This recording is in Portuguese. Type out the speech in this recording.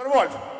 Carvalho.